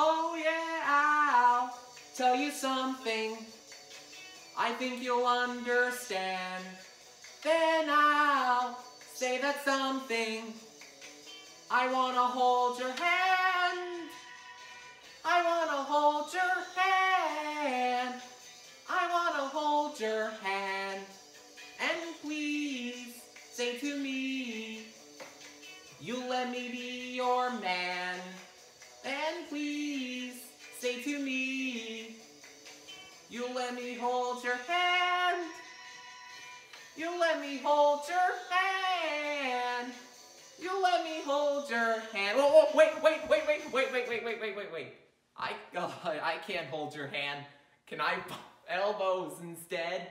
Oh yeah, I'll tell you something. I think you'll understand. Then I'll say that something. I wanna hold your hand. I wanna hold your hand. I wanna hold your hand. And please say to me, you let me be your man. To me, you let me hold your hand. You let me hold your hand. You let me hold your hand. Oh, oh wait, wait, wait, wait, wait, wait, wait, wait, wait, wait, wait. I, God, I can't hold your hand. Can I elbows instead?